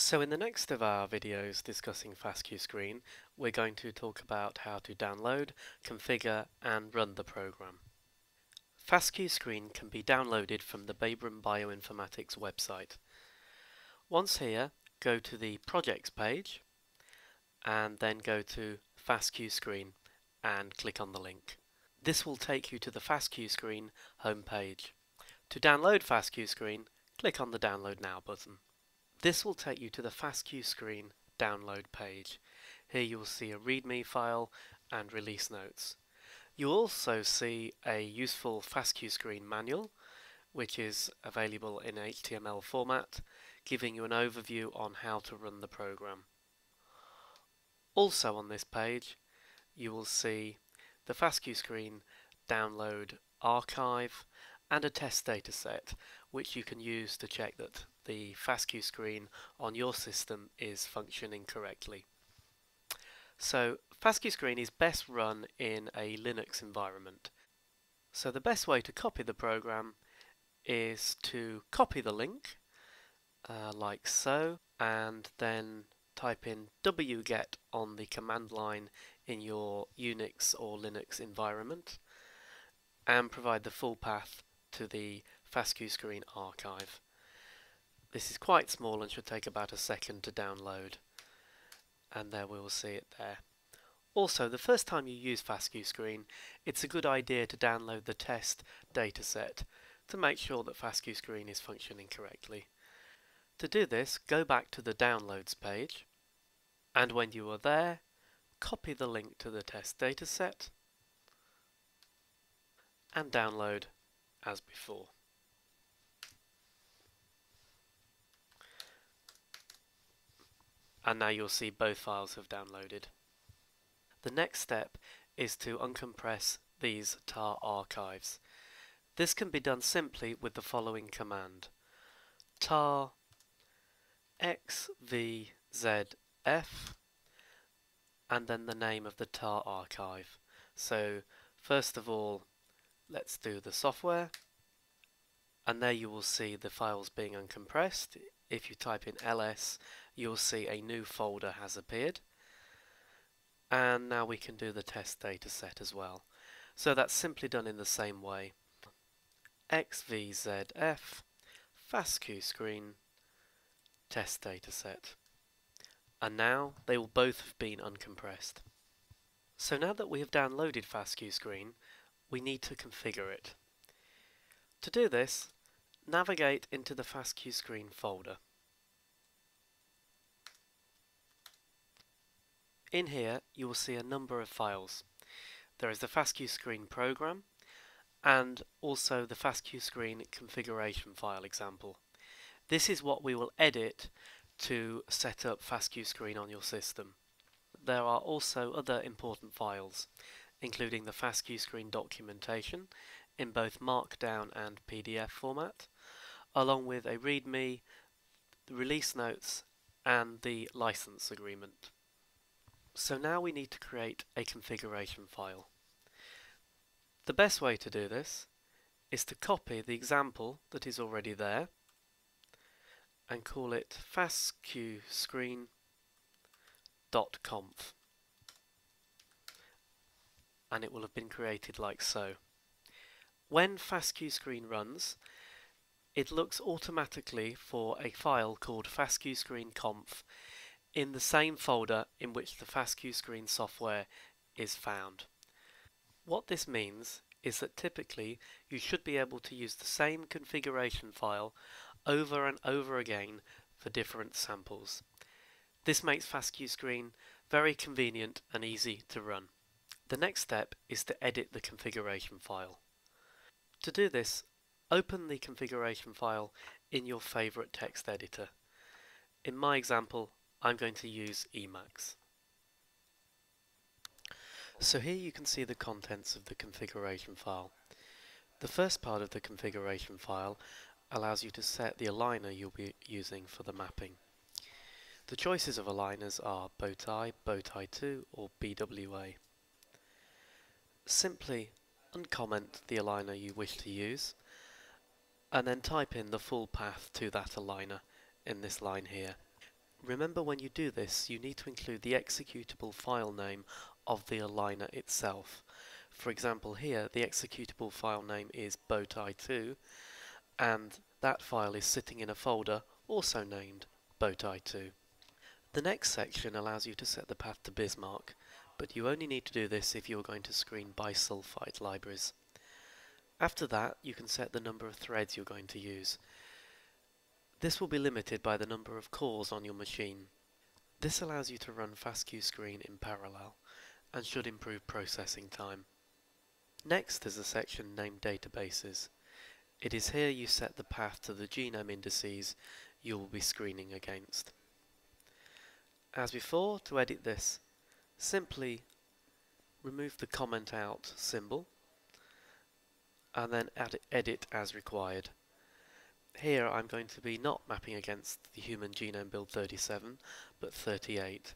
So in the next of our videos discussing FastQ Screen, we're going to talk about how to download, configure and run the program. FastQ Screen can be downloaded from the Babraham Bioinformatics website. Once here, go to the Projects page and then go to FastQ Screen and click on the link. This will take you to the FastQ Screen homepage. To download FastQ Screen, click on the Download Now button. This will take you to the FastQ Screen download page. Here you will see a README file and release notes. You'll also see a useful FastQ Screen manual which is available in HTML format giving you an overview on how to run the program. Also on this page you will see the FastQ Screen download archive and a test dataset which you can use to check that the FastQ screen on your system is functioning correctly. So FastQ screen is best run in a Linux environment. So the best way to copy the program is to copy the link uh, like so and then type in wget on the command line in your Unix or Linux environment and provide the full path to the FastQ Screen archive. This is quite small and should take about a second to download and there we will see it there. Also, the first time you use FastQ Screen, it's a good idea to download the test dataset to make sure that FastQ Screen is functioning correctly. To do this, go back to the Downloads page, and when you are there, copy the link to the test dataset and download as before. And now you'll see both files have downloaded. The next step is to uncompress these tar archives. This can be done simply with the following command. tar xvzf and then the name of the tar archive. So first of all let's do the software and there you will see the files being uncompressed. If you type in ls you'll see a new folder has appeared and now we can do the test data set as well. So that's simply done in the same way. xvzf FastQ screen test dataset and now they will both have been uncompressed. So now that we have downloaded FastQ screen we need to configure it. To do this, navigate into the FastQ screen folder. In here you will see a number of files. There is the FastQ screen program and also the FastQ screen configuration file example. This is what we will edit to set up FastQ screen on your system. There are also other important files including the FastQ screen documentation in both Markdown and PDF format, along with a README, release notes, and the license agreement. So now we need to create a configuration file. The best way to do this is to copy the example that is already there and call it fastqscreen.conf and it will have been created like so. When FastQ screen runs, it looks automatically for a file called fastqscreenconf in the same folder in which the FastQ screen software is found. What this means is that typically you should be able to use the same configuration file over and over again for different samples. This makes FastQ screen very convenient and easy to run. The next step is to edit the configuration file. To do this, open the configuration file in your favourite text editor. In my example, I'm going to use Emacs. So here you can see the contents of the configuration file. The first part of the configuration file allows you to set the aligner you'll be using for the mapping. The choices of aligners are Bowtie, Bowtie 2 or BWA simply uncomment the aligner you wish to use and then type in the full path to that aligner in this line here. Remember when you do this, you need to include the executable file name of the aligner itself. For example here, the executable file name is bowtie2 and that file is sitting in a folder also named bowtie2. The next section allows you to set the path to Bismark, but you only need to do this if you are going to screen bisulfite libraries. After that, you can set the number of threads you're going to use. This will be limited by the number of cores on your machine. This allows you to run FastQScreen in parallel and should improve processing time. Next is a section named Databases. It is here you set the path to the genome indices you will be screening against. As before, to edit this, simply remove the comment out symbol and then edit as required. Here I'm going to be not mapping against the Human Genome Build 37 but 38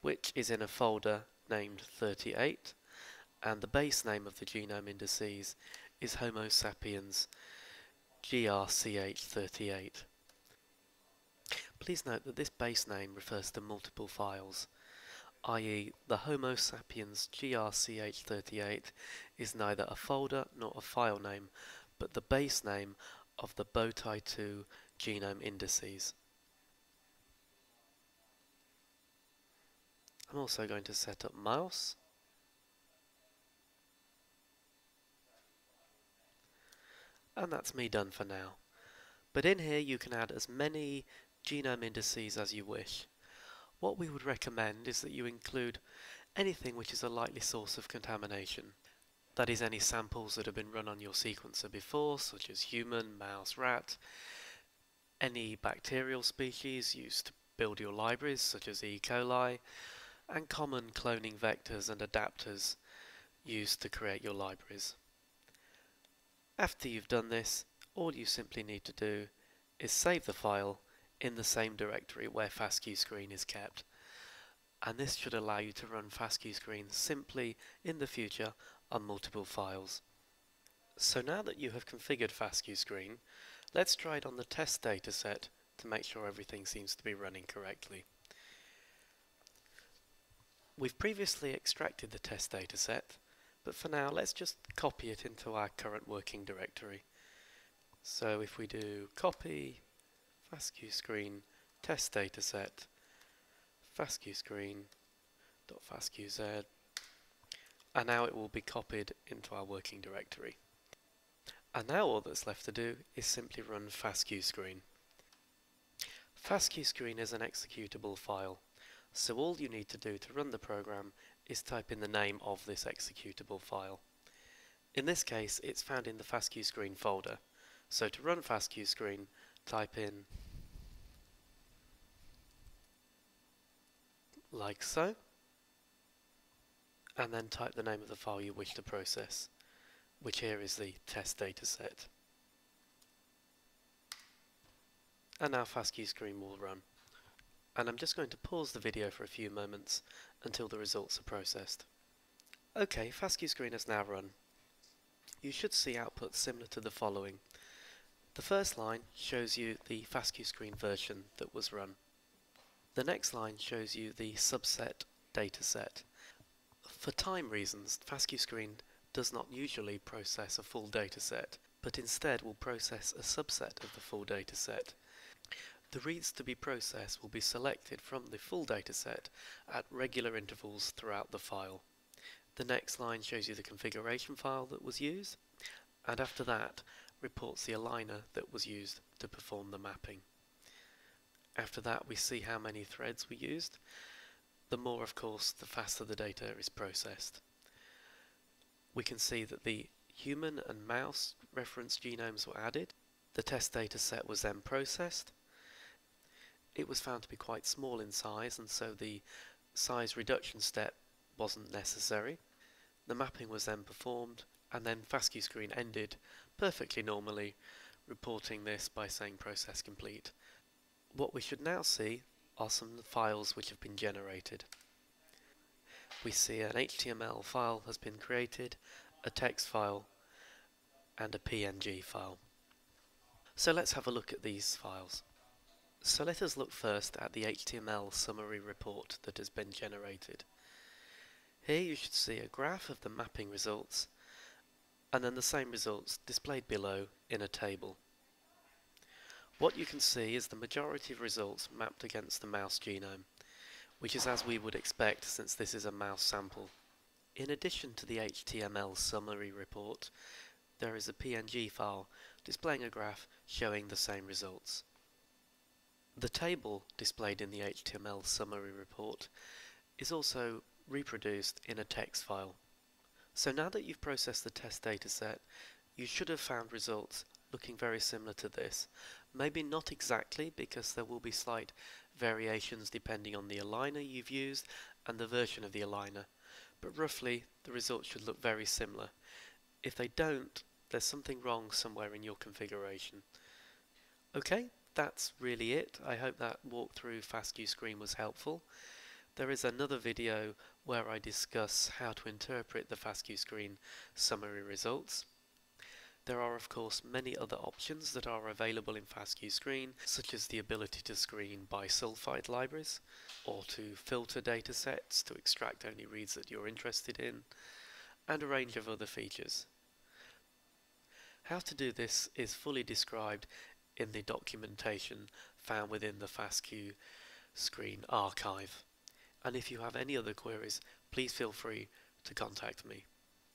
which is in a folder named 38 and the base name of the genome indices is Homo sapiens GRCH38. Please note that this base name refers to multiple files, i.e. the Homo sapiens GRCH38 is neither a folder nor a file name, but the base name of the Bowtie2 genome indices. I'm also going to set up mouse and that's me done for now. But in here you can add as many genome indices as you wish. What we would recommend is that you include anything which is a likely source of contamination. That is any samples that have been run on your sequencer before, such as human, mouse, rat, any bacterial species used to build your libraries, such as E. coli, and common cloning vectors and adapters used to create your libraries. After you've done this, all you simply need to do is save the file in the same directory where FastQScreen is kept. And this should allow you to run FastQScreen simply in the future on multiple files. So now that you have configured FastQScreen, let's try it on the test dataset to make sure everything seems to be running correctly. We've previously extracted the test dataset but for now, let's just copy it into our current working directory. So if we do copy FastQScreen test dataset FastQScreen.fastqz and now it will be copied into our working directory. And now all that's left to do is simply run FastQScreen. FastQScreen is an executable file, so all you need to do to run the program is type in the name of this executable file. In this case, it's found in the FastQScreen folder. So to run FastQScreen, type in like so, and then type the name of the file you wish to process, which here is the test dataset. And now FastQScreen will run and I'm just going to pause the video for a few moments until the results are processed. Okay, FASTQ screen has now run. You should see output similar to the following. The first line shows you the FASTQ screen version that was run. The next line shows you the subset dataset. For time reasons, FastQScreen does not usually process a full dataset, but instead will process a subset of the full dataset. The reads to be processed will be selected from the full dataset at regular intervals throughout the file. The next line shows you the configuration file that was used, and after that reports the aligner that was used to perform the mapping. After that we see how many threads we used. The more of course the faster the data is processed. We can see that the human and mouse reference genomes were added. The test data set was then processed it was found to be quite small in size and so the size reduction step wasn't necessary. The mapping was then performed and then FastQScreen ended perfectly normally reporting this by saying process complete. What we should now see are some files which have been generated. We see an HTML file has been created, a text file and a PNG file. So let's have a look at these files. So let us look first at the HTML summary report that has been generated. Here you should see a graph of the mapping results and then the same results displayed below in a table. What you can see is the majority of results mapped against the mouse genome, which is as we would expect since this is a mouse sample. In addition to the HTML summary report, there is a PNG file displaying a graph showing the same results. The table displayed in the HTML summary report is also reproduced in a text file. So now that you've processed the test dataset, you should have found results looking very similar to this. Maybe not exactly because there will be slight variations depending on the aligner you've used and the version of the aligner, but roughly the results should look very similar. If they don't, there's something wrong somewhere in your configuration. Okay, that's really it. I hope that walkthrough FASTQ screen was helpful. There is another video where I discuss how to interpret the FASTQ screen summary results. There are of course many other options that are available in FASTQ Screen, such as the ability to screen bisulfite libraries, or to filter datasets to extract only reads that you're interested in, and a range of other features. How to do this is fully described in the documentation found within the FASTQ Screen archive. And if you have any other queries, please feel free to contact me.